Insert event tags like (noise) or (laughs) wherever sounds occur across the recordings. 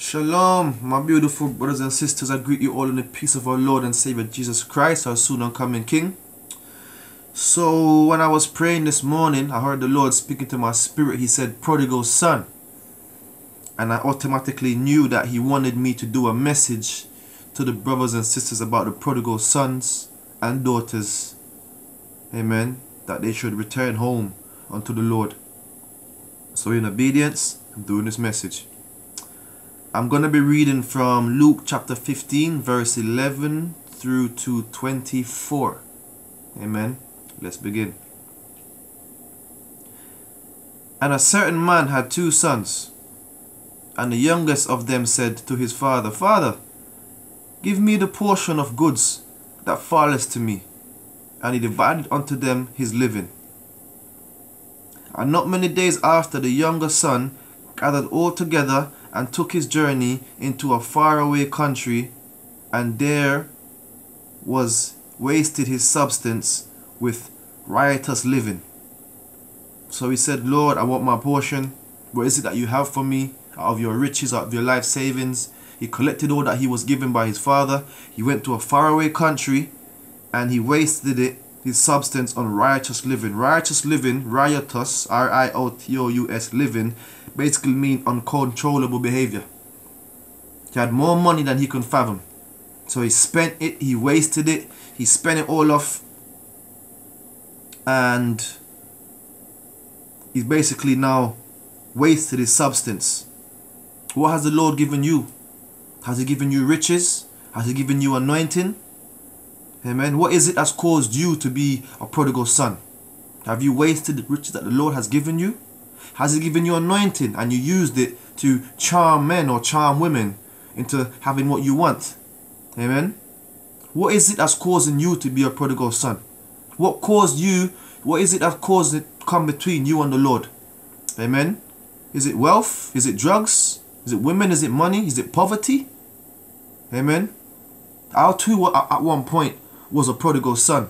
Shalom, my beautiful brothers and sisters. I greet you all in the peace of our Lord and Savior Jesus Christ, our soon coming King. So, when I was praying this morning, I heard the Lord speaking to my spirit. He said, Prodigal Son. And I automatically knew that He wanted me to do a message to the brothers and sisters about the prodigal sons and daughters. Amen. That they should return home unto the Lord. So, in obedience, I'm doing this message. I'm going to be reading from Luke chapter 15, verse 11 through to 24. Amen. Let's begin. And a certain man had two sons. And the youngest of them said to his father, Father, give me the portion of goods that falleth to me. And he divided unto them his living. And not many days after, the younger son gathered all together and took his journey into a faraway country, and there was wasted his substance with riotous living. So he said, Lord, I want my portion. What is it that you have for me out of your riches, out of your life savings? He collected all that he was given by his father. He went to a faraway country and he wasted it, his substance, on righteous living. Righteous living, riotous, R I O T O U S, living, basically mean uncontrollable behavior. He had more money than he could fathom. So he spent it, he wasted it, he spent it all off, and he's basically now wasted his substance. What has the Lord given you? Has he given you riches? Has he given you anointing? Amen. What is it that's caused you to be a prodigal son? Have you wasted the riches that the Lord has given you? Has He given you anointing and you used it to charm men or charm women into having what you want? Amen. What is it that's causing you to be a prodigal son? What caused you? What is it that caused it come between you and the Lord? Amen. Is it wealth? Is it drugs? Is it women? Is it money? Is it poverty? Amen. I too at one point was a prodigal son.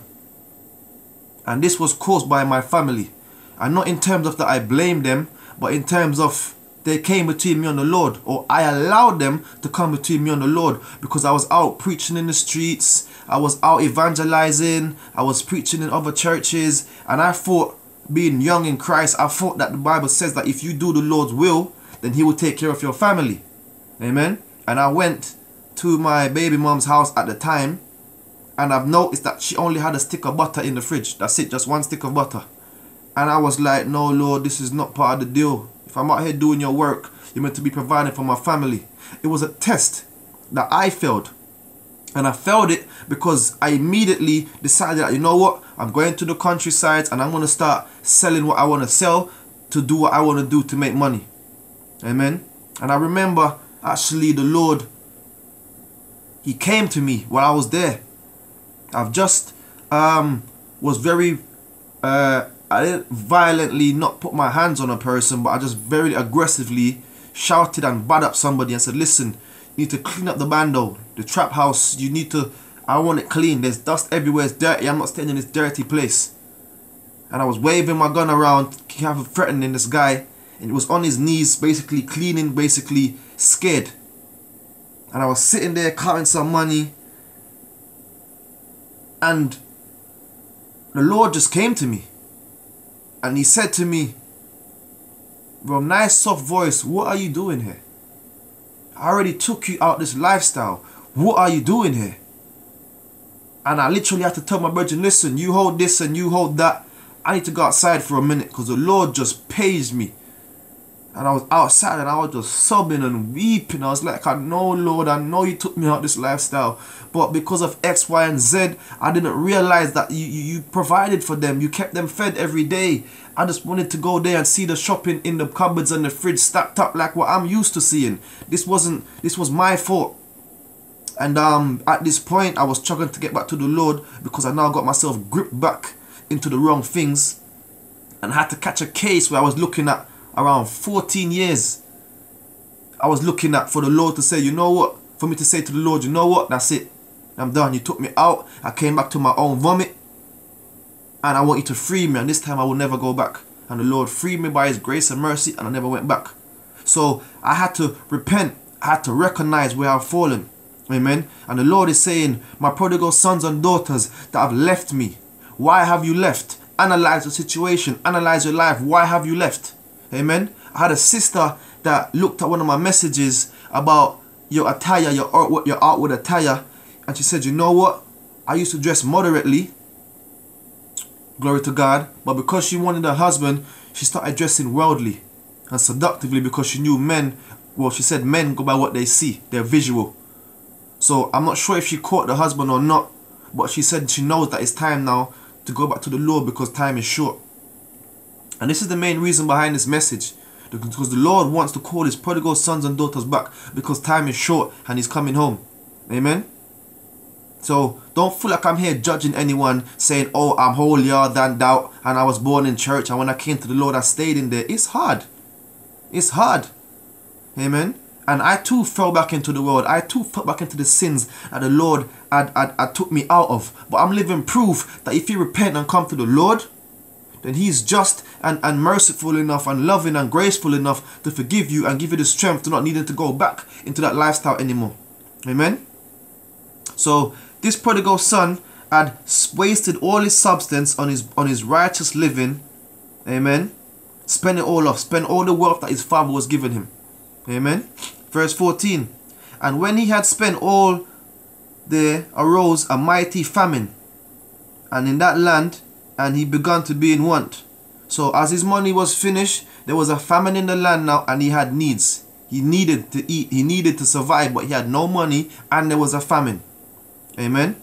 And this was caused by my family. And not in terms of that I blame them, but in terms of they came between me and the Lord, or I allowed them to come between me and the Lord because I was out preaching in the streets, I was out evangelizing, I was preaching in other churches, and I thought, being young in Christ, I thought that the Bible says that if you do the Lord's will, then He will take care of your family. Amen. And I went to my baby mom's house at the time, and I've noticed that she only had a stick of butter in the fridge. That's it, just one stick of butter. And I was like, no, Lord, this is not part of the deal. If I'm out here doing your work, you're meant to be providing for my family. It was a test that I failed. And I failed it because I immediately decided that, you know what, I'm going to the countryside and I'm going to start selling what I want to sell to do what I want to do to make money. Amen. And I remember actually the Lord, He came to me while I was there. I've just um, was very uh, I didn't violently not put my hands on a person, but I just very aggressively shouted and bad up somebody and said, listen, you need to clean up the bando, the trap house, you need to, I want it clean. There's dust everywhere, it's dirty, I'm not staying in this dirty place. And I was waving my gun around, kind of threatening this guy, and he was on his knees, basically cleaning, basically scared. And I was sitting there counting some money, and the Lord just came to me. And he said to me, with a nice soft voice, what are you doing here? I already took you out this lifestyle. What are you doing here? And I literally had to tell my brother, listen, you hold this and you hold that. I need to go outside for a minute because the Lord just paged me. And I was outside and I was just sobbing and weeping. I was like, I know, Lord, I know you took me out this lifestyle. But because of X, Y, and Z, I didn't realize that you, you, you provided for them. You kept them fed every day. I just wanted to go there and see the shopping in the cupboards and the fridge stacked up like what I'm used to seeing. This wasn't, this was my fault. And um, at this point, I was struggling to get back to the Lord because I now got myself gripped back into the wrong things and had to catch a case where I was looking at around 14 years, I was looking at for the Lord to say, you know what? For me to say to the Lord, you know what? That's it. I'm done. You took me out. I came back to my own vomit. And I want you to free me. And this time I will never go back. And the Lord freed me by his grace and mercy. And I never went back. So I had to repent I had to recognize where I've fallen. Amen. And the Lord is saying, My prodigal sons and daughters that have left me, why have you left? Analyze the situation, analyze your life. Why have you left? Amen. I had a sister that looked at one of my messages about your attire, your outward, your outward attire, and she said, You know what? I used to dress moderately. Glory to God. But because she wanted a husband, she started dressing worldly and seductively because she knew men, well, she said men go by what they see, they're visual. So I'm not sure if she caught the husband or not, but she said she knows that it's time now to go back to the Lord because time is short. And this is the main reason behind this message. Because the Lord wants to call his prodigal sons and daughters back because time is short and he's coming home. Amen. So don't feel like I'm here judging anyone saying, oh, I'm holier than thou and I was born in church and when I came to the Lord I stayed in there. It's hard. It's hard. Amen. And I too fell back into the world. I too fell back into the sins that the Lord had, had, had took me out of. But I'm living proof that if you repent and come to the Lord, then He's just and, and merciful enough and loving and graceful enough to forgive you and give you the strength to not needing to go back into that lifestyle anymore. Amen. So this prodigal son had wasted all his substance on his on his righteous living. Amen. Spend it all off. Spend all the wealth that his father was giving him. Amen. Verse 14. And when he had spent all, there arose a mighty famine, and in that land, and he began to be in want. So as his money was finished, there was a famine in the land now, and he had needs. He needed to eat, he needed to survive, but he had no money, and there was a famine. Amen.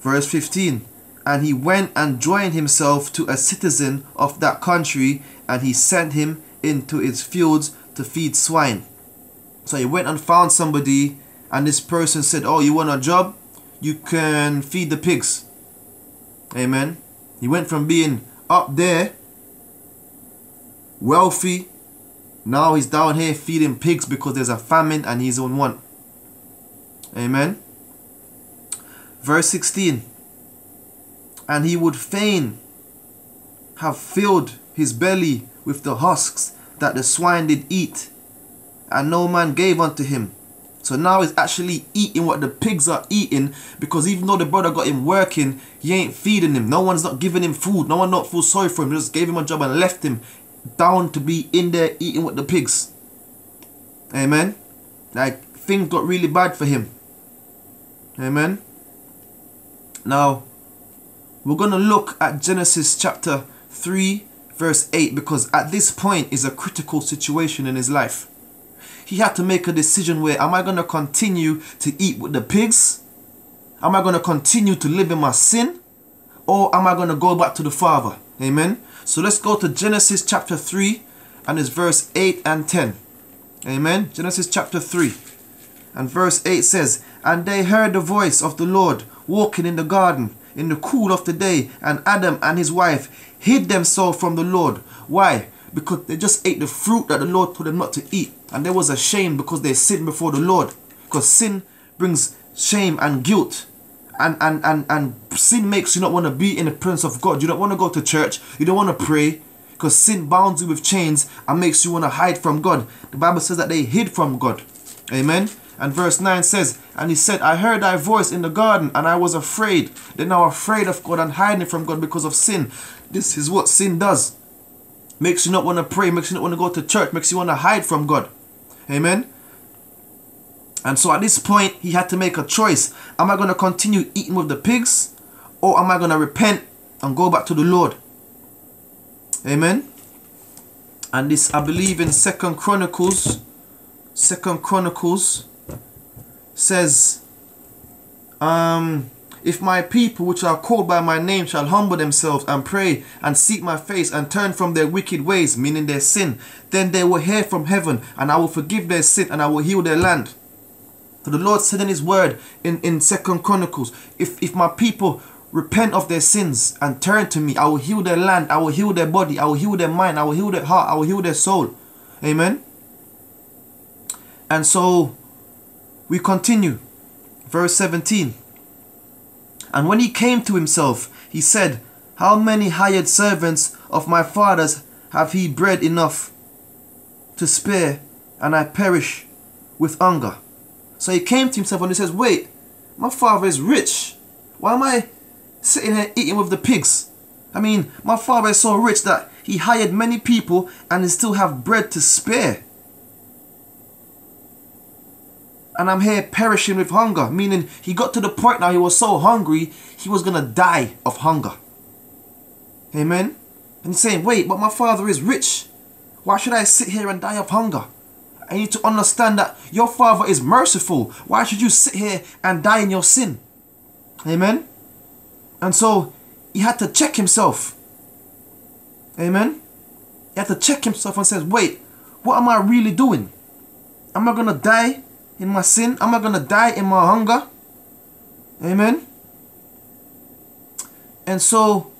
Verse 15. And he went and joined himself to a citizen of that country, and he sent him into its fields to feed swine. So he went and found somebody, and this person said, Oh, you want a job? You can feed the pigs. Amen. He went from being up there, wealthy, now he's down here feeding pigs because there's a famine and he's on one. Amen. Verse 16 And he would fain have filled his belly with the husks that the swine did eat, and no man gave unto him. So now he's actually eating what the pigs are eating because even though the brother got him working, he ain't feeding him. No one's not giving him food. No one not feel sorry for him. Just gave him a job and left him down to be in there eating with the pigs. Amen. Like things got really bad for him. Amen. Now, we're going to look at Genesis chapter 3 verse 8 because at this point is a critical situation in his life. He had to make a decision where am I going to continue to eat with the pigs? Am I going to continue to live in my sin? Or am I going to go back to the Father? Amen. So let's go to Genesis chapter 3 and it's verse 8 and 10. Amen. Genesis chapter 3 and verse 8 says, And they heard the voice of the Lord walking in the garden in the cool of the day, and Adam and his wife hid themselves from the Lord. Why? Because they just ate the fruit that the Lord told them not to eat. And there was a shame because they sinned before the Lord. Because sin brings shame and guilt. And, and, and, and sin makes you not want to be in the presence of God. You don't want to go to church. You don't want to pray. Because sin bounds you with chains and makes you want to hide from God. The Bible says that they hid from God. Amen. And verse 9 says, And he said, I heard thy voice in the garden, and I was afraid. They're now afraid of God and hiding from God because of sin. This is what sin does. Makes you not want to pray, makes you not want to go to church, makes you want to hide from God. Amen. And so at this point, he had to make a choice. Am I going to continue eating with the pigs? Or am I going to repent and go back to the Lord? Amen. And this, I believe in Second Chronicles, Second Chronicles says, um, if my people which are called by my name shall humble themselves and pray and seek my face and turn from their wicked ways, meaning their sin, then they will hear from heaven and I will forgive their sin and I will heal their land. So the Lord said in his word in, in Second Chronicles, if, if my people repent of their sins and turn to me, I will heal their land, I will heal their body, I will heal their mind, I will heal their heart, I will heal their soul. Amen. And so we continue. Verse 17. And when he came to himself, he said, How many hired servants of my father's have he bread enough to spare, and I perish with hunger. So he came to himself and he says, Wait, my father is rich. Why am I sitting here eating with the pigs? I mean, my father is so rich that he hired many people and he still have bread to spare. And I'm here perishing with hunger, meaning he got to the point now he was so hungry, he was going to die of hunger. Amen? And he's saying, wait, but my father is rich. Why should I sit here and die of hunger? I need to understand that your father is merciful. Why should you sit here and die in your sin? Amen? And so he had to check himself. Amen? He had to check himself and says, wait, what am I really doing? Am I going to die in my sin? Am I going to die in my hunger? Amen? And so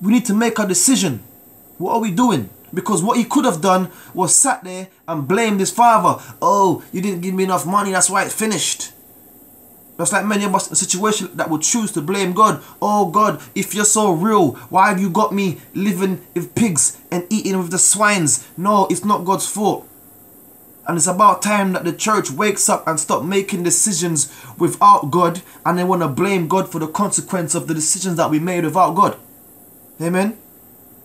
we need to make a decision. What are we doing? Because what he could have done was sat there and blamed his father. Oh, you didn't give me enough money, that's why it finished. That's like many of us in a situation that would choose to blame God. Oh God, if you're so real, why have you got me living with pigs and eating with the swines? No, it's not God's fault. And it's about time that the church wakes up and stop making decisions without God and they want to blame God for the consequence of the decisions that we made without God. Amen.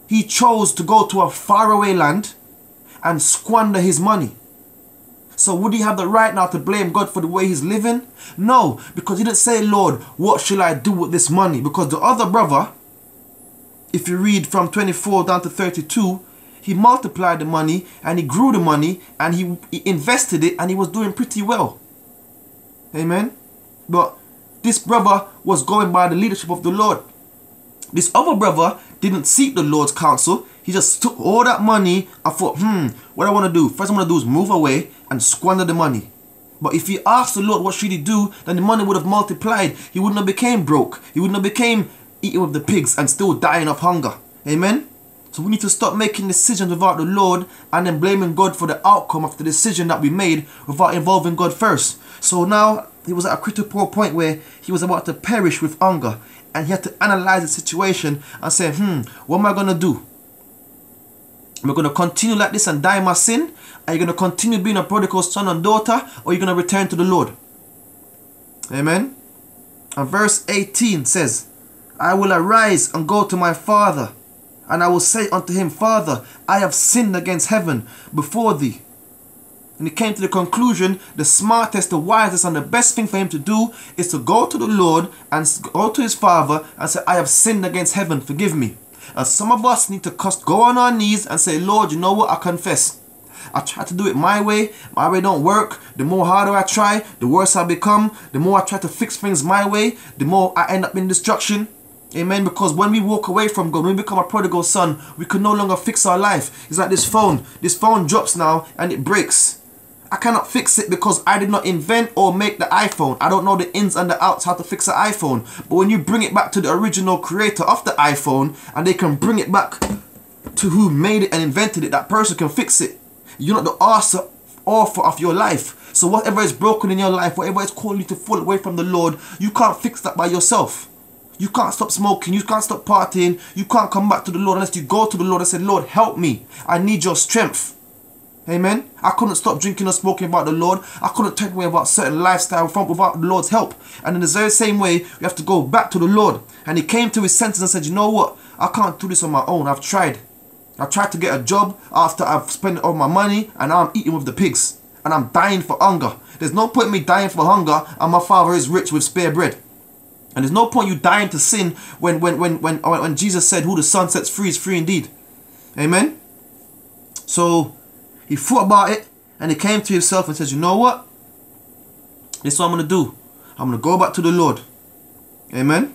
He chose to go to a faraway land and squander his money. So would he have the right now to blame God for the way he's living? No, because he didn't say, Lord, what shall I do with this money? Because the other brother, if you read from 24 down to 32, he multiplied the money and he grew the money and he, he invested it and he was doing pretty well. Amen. But this brother was going by the leadership of the Lord. This other brother didn't seek the Lord's counsel. He just took all that money and thought, hmm, what I want to do? First I'm going to do is move away and squander the money. But if he asked the Lord what should he do, then the money would have multiplied. He wouldn't have became broke. He wouldn't have became eating with the pigs and still dying of hunger. Amen? So we need to stop making decisions without the Lord and then blaming God for the outcome of the decision that we made without involving God first. So now he was at a critical point where he was about to perish with anger and he had to analyze the situation and say, hmm, what am I going to do? Am I going to continue like this and die in my sin? Are you going to continue being a prodigal son and daughter? Or are you going to return to the Lord? Amen. And verse 18 says, I will arise and go to my father and I will say unto him, Father, I have sinned against heaven before thee. And he came to the conclusion the smartest, the wisest, and the best thing for him to do is to go to the Lord and go to his father and say, I have sinned against heaven, forgive me. And some of us need to go on our knees and say, Lord, you know what? I confess. I try to do it my way. My way don't work. The more harder I try, the worse I become. The more I try to fix things my way, the more I end up in destruction. Amen. Because when we walk away from God, when we become a prodigal son, we can no longer fix our life. It's like this phone. This phone drops now and it breaks. I cannot fix it because I did not invent or make the iPhone. I don't know the ins and the outs how to fix an iPhone. But when you bring it back to the original creator of the iPhone and they can bring it back to who made it and invented it, that person can fix it. You're not the author, author of your life. So whatever is broken in your life, whatever is calling you to fall away from the Lord, you can't fix that by yourself. You can't stop smoking. You can't stop partying. You can't come back to the Lord unless you go to the Lord and say, Lord, help me. I need your strength. Amen. I couldn't stop drinking or smoking without the Lord. I couldn't turn away about certain lifestyle from without the Lord's help. And in the very same way, we have to go back to the Lord. And he came to his senses and said, you know what? I can't do this on my own. I've tried. I've tried to get a job after I've spent all my money and I'm eating with the pigs. And I'm dying for hunger. There's no point in me dying for hunger and my father is rich with spare bread. And there's no point you dying to sin when when when when when Jesus said, "Who the Son sets free is free indeed." Amen. So he thought about it and he came to himself and says, "You know what? This is what I'm gonna do. I'm gonna go back to the Lord." Amen.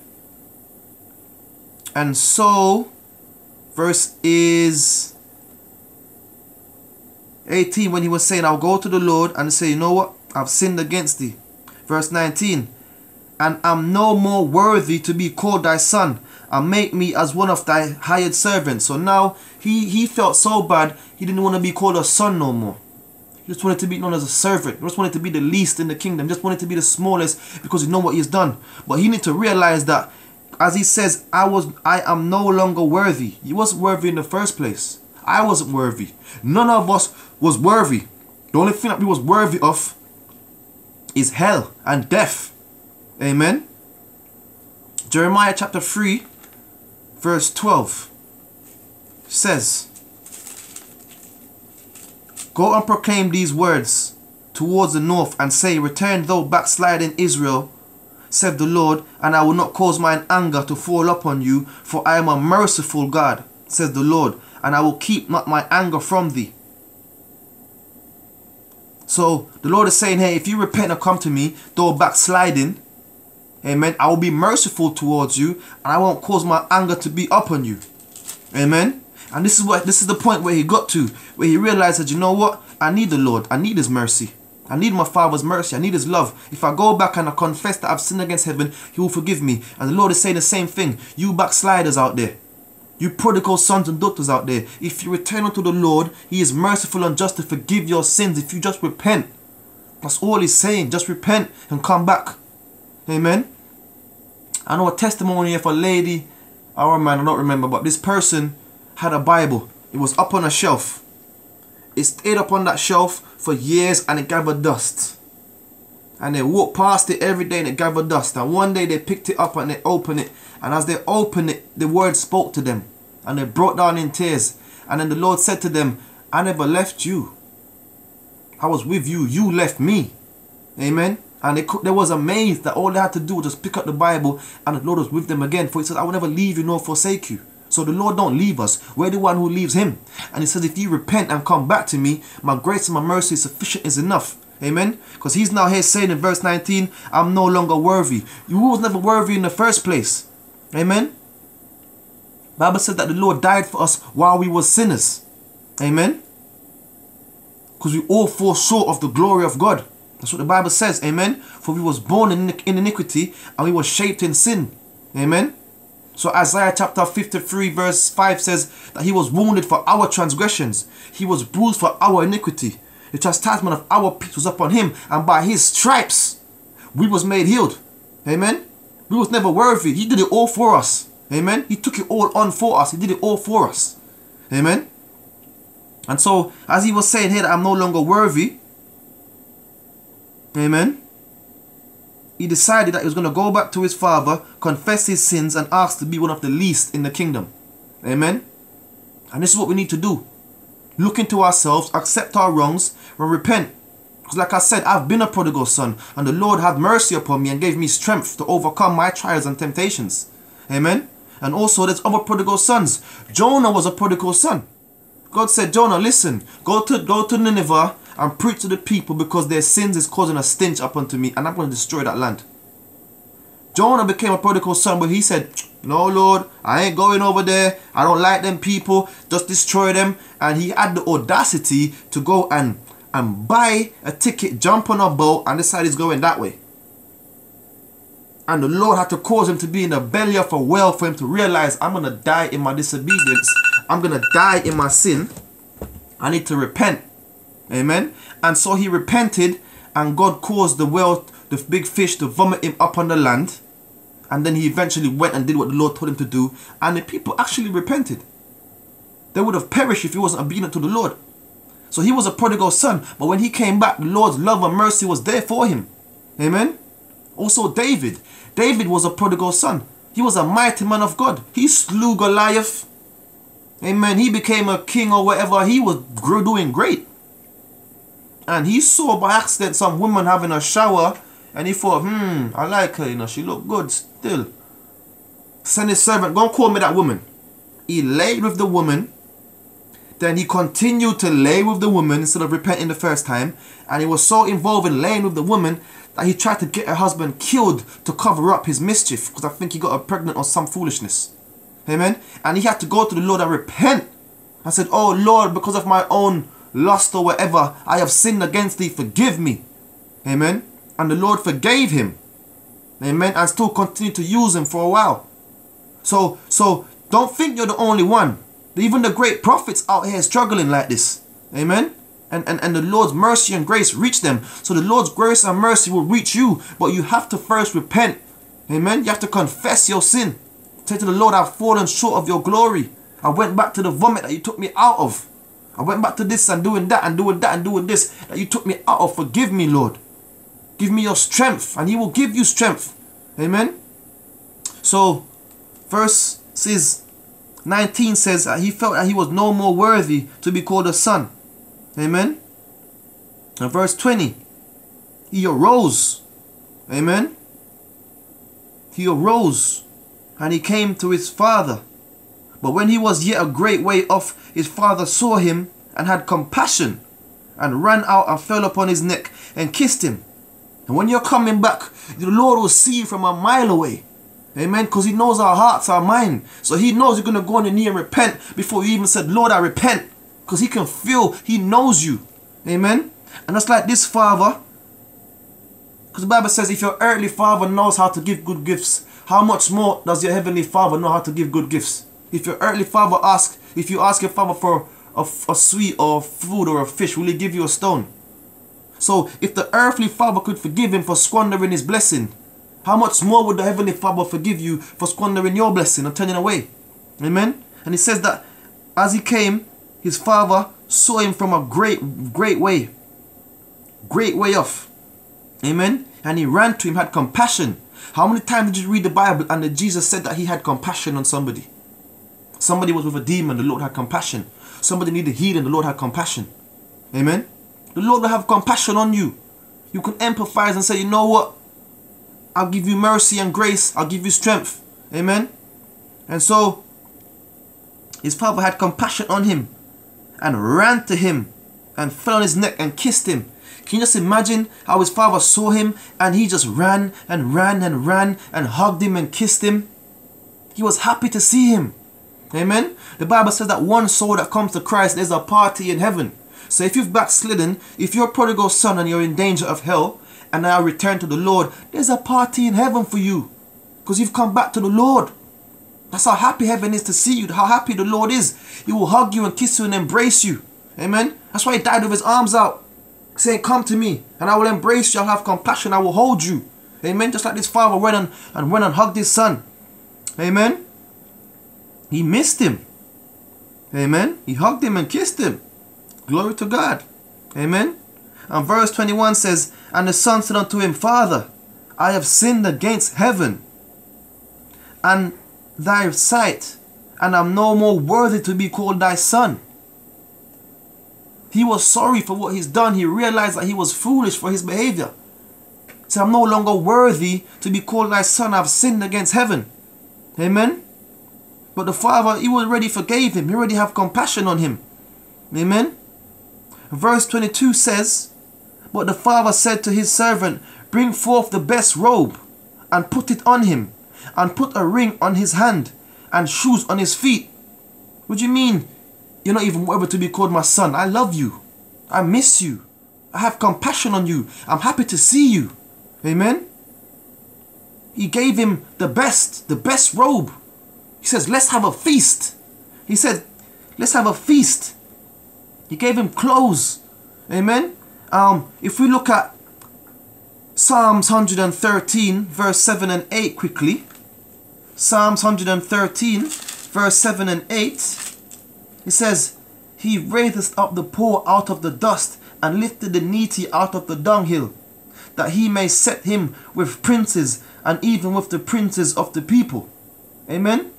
And so, verse is 18 when he was saying, I'll go to the Lord and say, You know what? I've sinned against thee. Verse 19 and am no more worthy to be called thy son, and make me as one of thy hired servants. So now he, he felt so bad, he didn't want to be called a son no more. He just wanted to be known as a servant. He just wanted to be the least in the kingdom. He just wanted to be the smallest because he know what he has done. But he need to realize that, as he says, I was I am no longer worthy. He wasn't worthy in the first place. I wasn't worthy. None of us was worthy. The only thing that we was worthy of is hell and death. Amen. Jeremiah chapter 3 verse 12 says, Go and proclaim these words towards the north and say, Return thou backsliding Israel, said the Lord, and I will not cause mine anger to fall upon you, for I am a merciful God, says the Lord, and I will keep not my anger from thee. So the Lord is saying, Hey, if you repent and come to me, though backsliding, Amen. I will be merciful towards you, and I won't cause my anger to be upon you. Amen. And this is what this is the point where he got to, where he realized that you know what? I need the Lord. I need his mercy. I need my Father's mercy. I need his love. If I go back and I confess that I've sinned against heaven, he will forgive me. And the Lord is saying the same thing. You backsliders out there. You prodigal sons and daughters out there. If you return unto the Lord, he is merciful and just to forgive your sins if you just repent. That's all he's saying. Just repent and come back. Amen. I know a testimony of a lady a man, I don't remember, but this person had a Bible. It was up on a shelf. It stayed up on that shelf for years and it gathered dust. And they walked past it every day and it gathered dust. And one day they picked it up and they opened it. And as they opened it, the word spoke to them. And they broke down in tears. And then the Lord said to them, I never left you. I was with you. You left me. Amen. And they, they was amazed that all they had to do was just pick up the Bible and the Lord was with them again. For he says, I will never leave you nor forsake you. So the Lord don't leave us. We're the one who leaves him. And he says, if you repent and come back to me, my grace and my mercy is sufficient is enough. Amen. Because he's now here saying in verse 19, I'm no longer worthy. You was never worthy in the first place. Amen. Bible said that the Lord died for us while we were sinners. Amen. Because we all fall short of the glory of God. That's what the Bible says. Amen. For we was born in, in iniquity and we were shaped in sin. Amen. So Isaiah chapter 53 verse 5 says that he was wounded for our transgressions. He was bruised for our iniquity. The chastisement of our peace was upon him. And by his stripes we was made healed. Amen. We was never worthy. He did it all for us. Amen. He took it all on for us. He did it all for us. Amen. And so as he was saying here that I'm no longer worthy. Amen he decided that he was going to go back to his father, confess his sins, and ask to be one of the least in the kingdom. Amen. And this is what we need to do. Look into ourselves, accept our wrongs, and repent. Because like I said, I've been a prodigal son, and the Lord had mercy upon me and gave me strength to overcome my trials and temptations. Amen. And also there's other prodigal sons. Jonah was a prodigal son. God said, Jonah, listen, go to go to Nineveh and preach to the people because their sins is causing a stench up unto me and I'm going to destroy that land. Jonah became a prodigal son, but he said, No, Lord, I ain't going over there. I don't like them people. Just destroy them. And he had the audacity to go and, and buy a ticket, jump on a boat, and decide he's going that way. And the Lord had to cause him to be in the belly of a whale for him to realize, I'm going to die in my disobedience. I'm going to die in my sin. I need to repent. Amen. And so he repented and God caused the whale, the big fish to vomit him up on the land. And then he eventually went and did what the Lord told him to do. And the people actually repented. They would have perished if he wasn't obedient to the Lord. So he was a prodigal son. But when he came back, the Lord's love and mercy was there for him. Amen. Also David. David was a prodigal son. He was a mighty man of God. He slew Goliath. Amen. He became a king or whatever. He was doing great and he saw by accident some woman having a shower and he thought, hmm, I like her, you know, she look good still. Send his servant, go and call me that woman. He laid with the woman. Then he continued to lay with the woman instead of repenting the first time. And he was so involved in laying with the woman that he tried to get her husband killed to cover up his mischief. Because I think he got her pregnant or some foolishness. Amen. And he had to go to the Lord and repent. I said, Oh Lord, because of my own lust or whatever, I have sinned against thee, forgive me. Amen. And the Lord forgave him. Amen. And still continued to use him for a while. So, so don't think you're the only one. Even the great prophets out here struggling like this. Amen. And, and, and the Lord's mercy and grace reach them. So the Lord's grace and mercy will reach you. But you have to first repent. Amen. You have to confess your sin. Say to the Lord, I've fallen short of your glory. I went back to the vomit that you took me out of. I went back to this and doing that and doing that and doing this that you took me out of. Forgive me, Lord. Give me your strength, and He will give you strength. Amen. So, verse says 19 says that he felt that he was no more worthy to be called a son. Amen. And verse 20, he arose. Amen. He arose and he came to his father. But when he was yet a great way off, his father saw him and had compassion and ran out and fell upon his neck and kissed him. And when you're coming back, the Lord will see you from a mile away. Amen. Because he knows our hearts are mine. So he knows you're going to go on your knee and repent before you even said, Lord, I repent. Because he can feel, he knows you. Amen. And that's like this father. Because the Bible says, if your earthly father knows how to give good gifts, how much more does your heavenly father know how to give good gifts? If your earthly father asks, if you ask your father for a, a sweet or food or a fish, will he give you a stone? So if the earthly father could forgive him for squandering his blessing, how much more would the heavenly father forgive you for squandering your blessing and turning away? Amen. And he says that as he came, his father saw him from a great, great way. Great way off. Amen. And he ran to him, had compassion. How many times did you read the Bible and Jesus said that he had compassion on somebody? Somebody was with a demon, the Lord had compassion. Somebody needed healing, the Lord had compassion. Amen. The Lord will have compassion on you. You can empathize and say, you know what? I'll give you mercy and grace. I'll give you strength. Amen. And so his father had compassion on him and ran to him and fell on his neck and kissed him. Can you just imagine how his father saw him and he just ran and ran and ran and hugged him and kissed him? He was happy to see him. Amen. The Bible says that one soul that comes to Christ, there's a party in heaven. So if you've backslidden, if you're a prodigal son and you're in danger of hell, and now return to the Lord, there's a party in heaven for you. Because you've come back to the Lord. That's how happy heaven is to see you, how happy the Lord is. He will hug you and kiss you and embrace you. Amen. That's why he died with his arms out, saying, Come to me, and I will embrace you, I'll have compassion, I will hold you. Amen. Just like this father went and, and went and hugged his son. Amen. He missed him. Amen. He hugged him and kissed him. Glory to God. Amen. And verse 21 says, And the son said unto him, Father, I have sinned against heaven and thy sight, and am no more worthy to be called thy son. He was sorry for what he's done. He realized that he was foolish for his behavior. So I'm no longer worthy to be called thy son. I've sinned against heaven. Amen. But the father, he already forgave him. He already have compassion on him. Amen. Verse 22 says, But the father said to his servant, Bring forth the best robe, and put it on him, and put a ring on his hand, and shoes on his feet. What do you mean? You're not even worthy to be called my son. I love you. I miss you. I have compassion on you. I'm happy to see you. Amen. He gave him the best, the best robe. He says, Let's have a feast. He said, Let's have a feast. He gave him clothes. Amen. Um, if we look at Psalms 113, verse 7 and 8 quickly. Psalms 113, verse 7 and 8. It says, He raiseth up the poor out of the dust and lifted the needy out of the dunghill, that he may set him with princes and even with the princes of the people. Amen.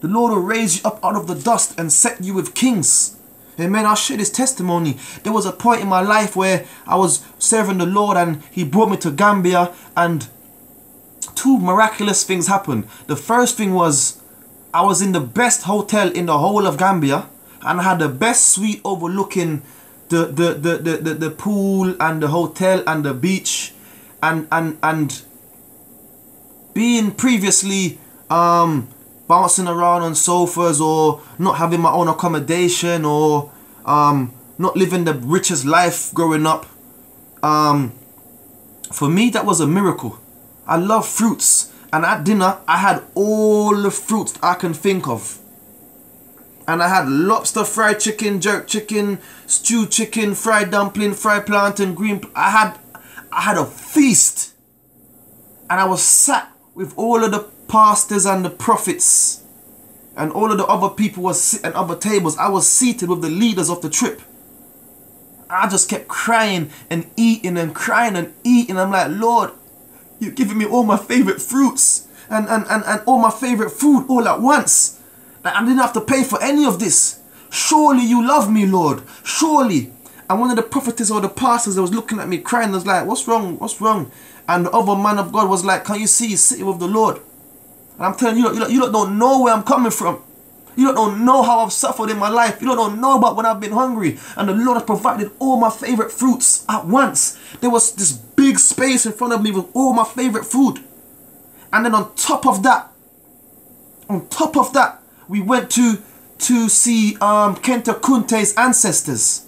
The Lord will raise you up out of the dust and set you with kings. Amen. I'll share this testimony. There was a point in my life where I was serving the Lord and He brought me to Gambia and two miraculous things happened. The first thing was I was in the best hotel in the whole of Gambia and I had the best suite overlooking the the, the, the, the, the pool and the hotel and the beach and and and being previously um bouncing around on sofas or not having my own accommodation or um, not living the richest life growing up. Um, for me, that was a miracle. I love fruits. And at dinner, I had all the fruits I can think of. And I had lobster, fried chicken, jerk chicken, stewed chicken, fried dumpling, fried plantain, green. I had, I had a feast. And I was sat with all of the pastors and the prophets. and all of the other people were sitting at other tables. I was seated with the leaders of the trip. I just kept crying and eating and crying and eating. I'm like, Lord, you're giving me all my favorite fruits and, and, and, and all my favorite food all at once. Like, I didn't have to pay for any of this. Surely you love me, Lord. Surely. And one of the prophetess or the pastors that was looking at me crying I was like, What's wrong? What's wrong? And the other man of God was like, Can't you see he's sitting with the Lord? And I'm telling you, you, you, don't know where I'm coming from. You don't know how I've suffered in my life. You don't know about when I've been hungry. And the Lord has provided all my favorite fruits at once. There was this big space in front of me with all my favorite food. And then on top of that, on top of that, we went to to see um, Kunta Kinte's ancestors.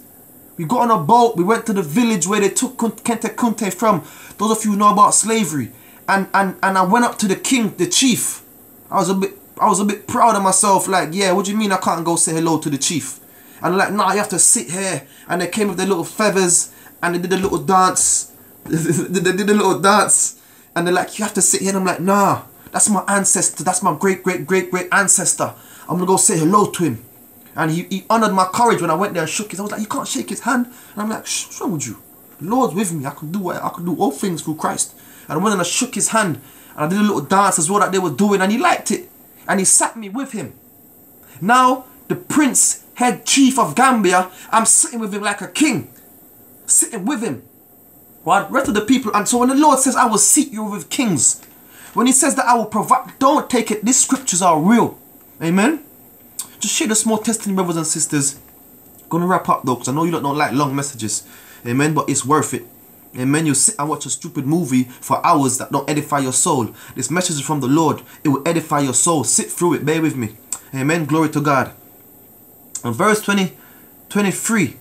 We got on a boat. We went to the village where they took Kunta Kinte from. Those of you who know about slavery. And, and, and I went up to the king, the chief. I was a bit I was a bit proud of myself. Like, yeah, what do you mean I can't go say hello to the chief? And like, nah, you have to sit here. And they came with their little feathers and they did a little dance. (laughs) they did a little dance. And they're like, you have to sit here. And I'm like, nah, that's my ancestor. That's my great, great, great, great ancestor. I'm gonna go say hello to him. And he, he honored my courage when I went there and shook his. I was like, you can't shake his hand. And I'm like, what's wrong with you? Lord's with me. I can do what I can do all things through Christ. And and I shook his hand. And I did a little dance as well that they were doing, and he liked it and he sat me with him. Now, the prince, head chief of Gambia, I'm sitting with him like a king, sitting with him. While the rest of the people, and so when the Lord says, I will seat you with kings, when he says that I will provide, don't take it, these scriptures are real. Amen. Just share the small testimony, brothers and sisters. Gonna wrap up though, because I know you don't like long messages. Amen. But it's worth it. Amen. You sit and watch a stupid movie for hours that don't edify your soul. This message is from the Lord. It will edify your soul. Sit through it. Bear with me. Amen. Glory to God. And verse 20, 23.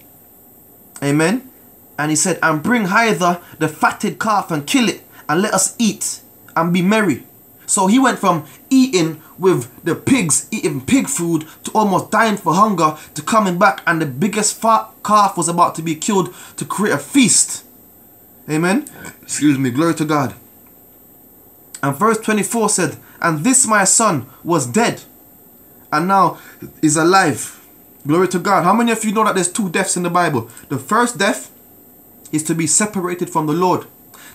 Amen. And he said, And bring hither the fatted calf and kill it, and let us eat and be merry. So he went from eating with the pigs, eating pig food, to almost dying for hunger, to coming back, and the biggest fat calf was about to be killed to create a feast. Amen. Excuse me. Glory to God. And verse 24 said, And this my son was dead and now is alive. Glory to God. How many of you know that there's two deaths in the Bible? The first death is to be separated from the Lord.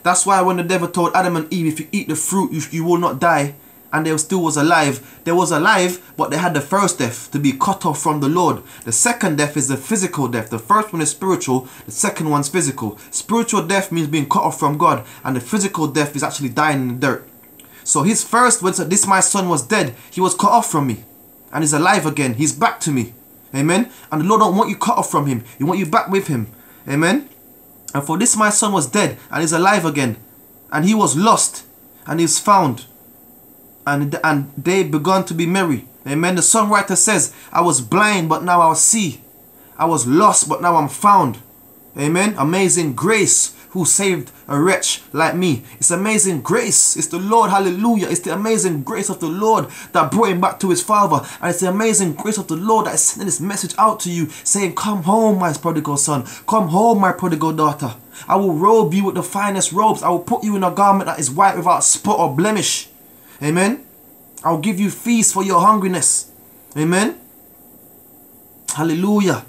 That's why when the devil told Adam and Eve, if you eat the fruit, you, you will not die and they still was alive. They was alive, but they had the first death to be cut off from the Lord. The second death is the physical death. The first one is spiritual, the second one's physical. Spiritual death means being cut off from God, and the physical death is actually dying in the dirt. So his first, said, this my son was dead, he was cut off from me. And he's alive again. He's back to me. Amen. And the Lord don't want you cut off from him. He want you back with him. Amen. And for this my son was dead and is alive again. And he was lost and is found and, and they begun to be merry. Amen. The songwriter says, I was blind, but now I see. I was lost, but now I'm found. Amen. Amazing grace who saved a wretch like me. It's amazing grace. It's the Lord. Hallelujah. It's the amazing grace of the Lord that brought him back to his father. And it's the amazing grace of the Lord that is sending this message out to you saying, Come home, my prodigal son. Come home, my prodigal daughter. I will robe you with the finest robes. I will put you in a garment that is white without spot or blemish. Amen. I'll give you feast for your hungriness. Amen. Hallelujah.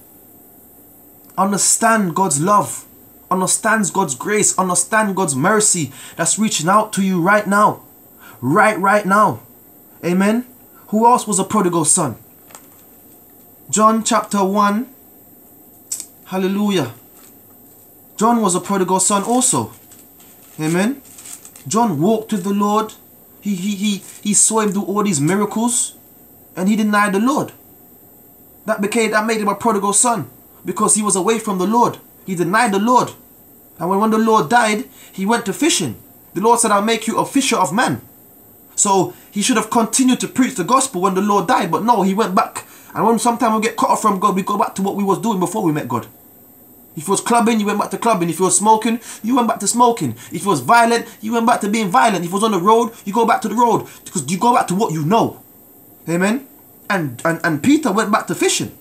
Understand God's love. Understands God's grace. Understand God's mercy that's reaching out to you right now. Right, right now. Amen. Who else was a prodigal son? John chapter 1. Hallelujah. John was a prodigal son also. Amen. John walked with the Lord. He, he, he, he saw him do all these miracles and he denied the Lord. That became that made him a prodigal son because he was away from the Lord. He denied the Lord. And when, when the Lord died, he went to fishing. The Lord said, I'll make you a fisher of men. So he should have continued to preach the gospel when the Lord died, but no, he went back. And when sometimes we get cut off from God, we go back to what we was doing before we met God. If you was clubbing, you went back to clubbing. If you was smoking, you went back to smoking. If you was violent, you went back to being violent. If you was on the road, you go back to the road. Because you go back to what you know. Amen. And and, and Peter went back to fishing.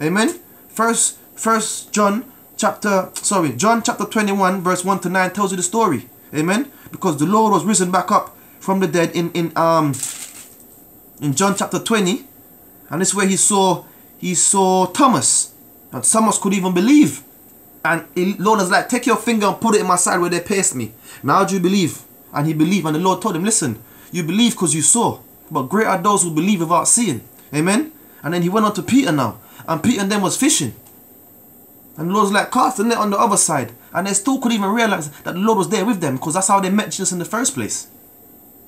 Amen. First first John chapter sorry, John chapter 21, verse 1 to 9 tells you the story. Amen. Because the Lord was risen back up from the dead in, in um in John chapter 20, And this where he saw he saw Thomas. And Thomas could even believe. And the Lord was like, take your finger and put it in my side where they pierced me. Now do you believe? And he believed. And the Lord told him, listen, you believe because you saw. But great are those who believe without seeing. Amen? And then he went on to Peter now. And Peter and them was fishing. And the Lord was like, cast the net on the other side. And they still couldn't even realize that the Lord was there with them because that's how they met Jesus in the first place.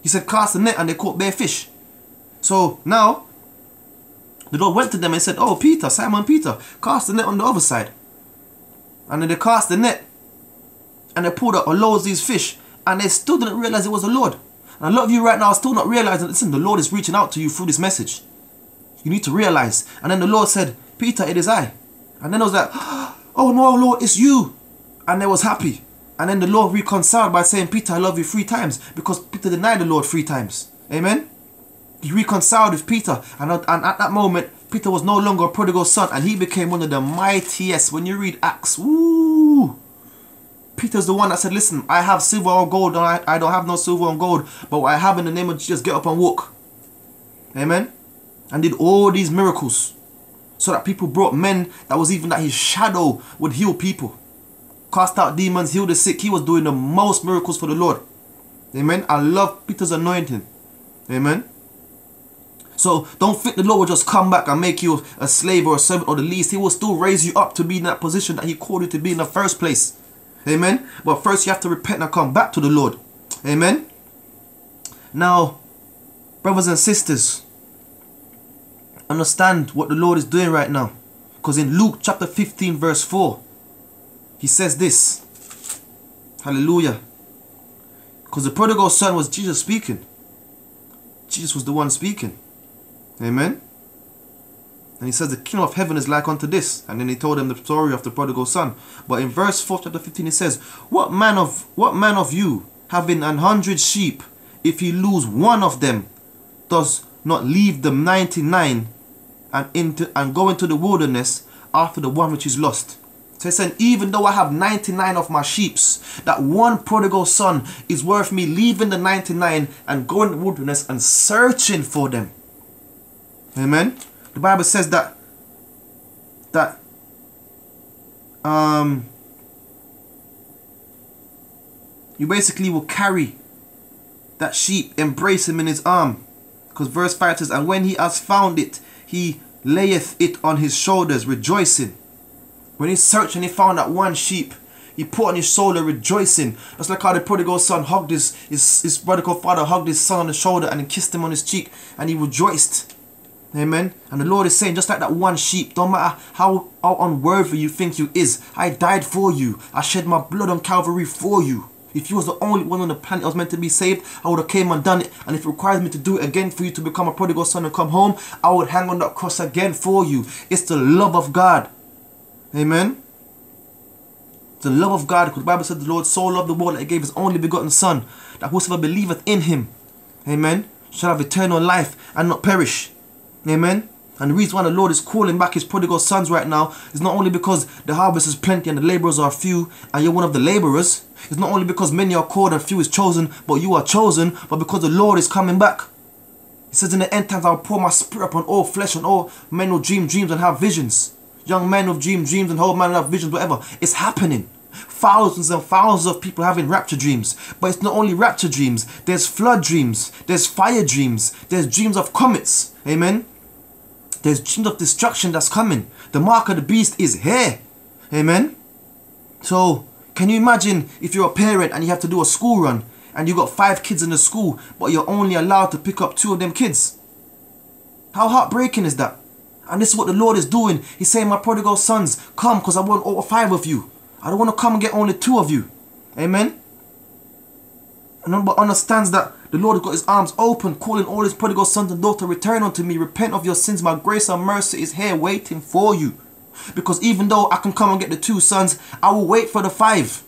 He said, cast the net and they caught bare fish. So now, the Lord went to them and said, Oh, Peter, Simon Peter, cast the net on the other side. And then they cast the net and they pulled up a loads of these fish and they still didn't realize it was the Lord. And a lot of you right now are still not realizing, listen, the Lord is reaching out to you through this message. You need to realize. And then the Lord said, Peter, it is I. And then I was like, (gasps) oh no, Lord, it's you. And they was happy. And then the Lord reconciled by saying, Peter, I love you three times. Because Peter denied the Lord three times. Amen? He reconciled with Peter. And, and at that moment, Peter was no longer a prodigal son. And he became one of the mightiest. When you read Acts, woo! Peter's the one that said, listen, I have silver or gold. And I, I don't have no silver and gold. But what I have in the name of Jesus, get up and walk. Amen? And did all these miracles. So that people brought men that was even that his shadow would heal people cast out demons, heal the sick. He was doing the most miracles for the Lord. Amen. I love Peter's anointing. Amen. So don't think the Lord will just come back and make you a slave or a servant or the least. He will still raise you up to be in that position that he called you to be in the first place. Amen. But first you have to repent and come back to the Lord. Amen. Now, brothers and sisters, understand what the Lord is doing right now. Because in Luke chapter 15 verse 4, he says this. Hallelujah. Because the prodigal son was Jesus speaking. Jesus was the one speaking. Amen. And he says, The kingdom of heaven is like unto this. And then he told them the story of the prodigal son. But in verse 4, chapter 15, he says, What man of what man of you, having an hundred sheep, if he lose one of them, does not leave the 99 and into and go into the wilderness after the one which is lost? So he said, even though I have 99 of my sheeps, that one prodigal son is worth me leaving the 99 and going to the wilderness and searching for them. Amen. The Bible says that that um you basically will carry that sheep, embrace him in his arm. Because verse 5 says, And when he has found it, he layeth it on his shoulders, rejoicing. When he searched and he found that one sheep, he put on his shoulder rejoicing. That's like how the prodigal son hugged his, his, his prodigal father hugged his son on the shoulder and kissed him on his cheek and he rejoiced. Amen. And the Lord is saying, just like that one sheep, don't matter how, how unworthy you think you is, I died for you. I shed my blood on Calvary for you. If you was the only one on the planet that was meant to be saved, I would have came and done it. And if it requires me to do it again for you to become a prodigal son and come home, I would hang on that cross again for you. It's the love of God. Amen. The love of God, because the Bible said the Lord so loved the world that he gave his only begotten Son, that whosoever believeth in him, amen, shall have eternal life and not perish. Amen. And the reason why the Lord is calling back his prodigal sons right now is not only because the harvest is plenty and the laborers are few and you're one of the laborers. It's not only because many are called and few is chosen, but you are chosen, but because the Lord is coming back. He says in the end times I'll pour my spirit upon all flesh and all men will dream dreams and have visions. Young men will dream dreams and old men will have visions, whatever. It's happening. Thousands and thousands of people having rapture dreams. But it's not only rapture dreams. There's flood dreams. There's fire dreams. There's dreams of comets. Amen. There's dreams of destruction that's coming. The mark of the beast is here. Amen. So, can you imagine if you're a parent and you have to do a school run and you got five kids in the school, but you're only allowed to pick up two of them kids? How heartbreaking is that? And this is what the Lord is doing. He's saying, My prodigal sons, come because I want all five of you. I don't want to come and get only two of you. Amen. And but understands that the Lord has got his arms open, calling all his prodigal sons and daughters, return unto me, repent of your sins. My grace and mercy is here waiting for you. Because even though I can come and get the two sons, I will wait for the five.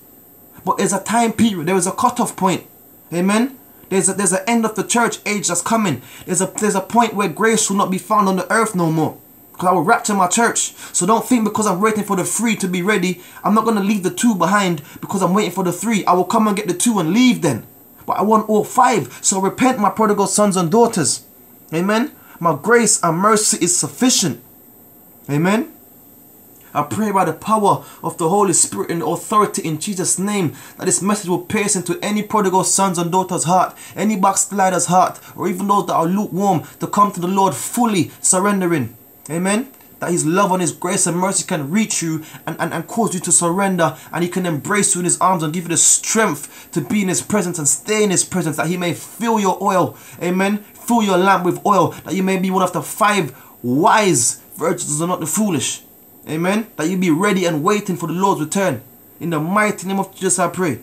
But there's a time period, there is a cutoff point. Amen. There's a, there's an end of the church age that's coming. There's a there's a point where grace will not be found on the earth no more. Because I will rapture my church. So don't think because I'm waiting for the three to be ready, I'm not going to leave the two behind because I'm waiting for the three. I will come and get the two and leave then. But I want all five. So repent, my prodigal sons and daughters. Amen. My grace and mercy is sufficient. Amen. I pray by the power of the Holy Spirit and authority in Jesus' name that this message will pierce into any prodigal sons and daughters' heart, any backslider's heart, or even those that are lukewarm to come to the Lord fully surrendering. Amen. That His love and His grace and mercy can reach you and, and, and cause you to surrender, and He can embrace you in His arms and give you the strength to be in His presence and stay in His presence, that He may fill your oil. Amen. Fill your lamp with oil, that you may be one of the five wise virgins and not the foolish. Amen. That you be ready and waiting for the Lord's return. In the mighty name of Jesus, I pray.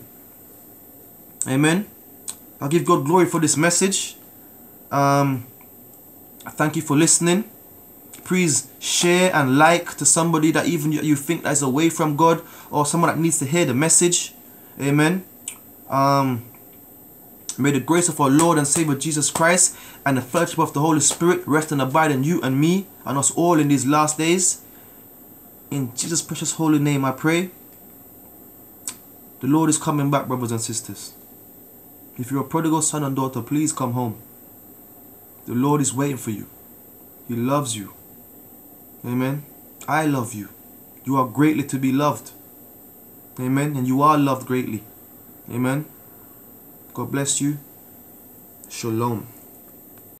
Amen. I give God glory for this message. Um, thank you for listening. Please share and like to somebody that even you think that is away from God or someone that needs to hear the message. Amen. Um, may the grace of our Lord and Savior Jesus Christ and the fellowship of the Holy Spirit rest and abide in you and me and us all in these last days. In Jesus' precious holy name, I pray. The Lord is coming back, brothers and sisters. If you're a prodigal son and daughter, please come home. The Lord is waiting for you. He loves you. Amen. I love you. You are greatly to be loved. Amen. And you are loved greatly. Amen. God bless you. Shalom.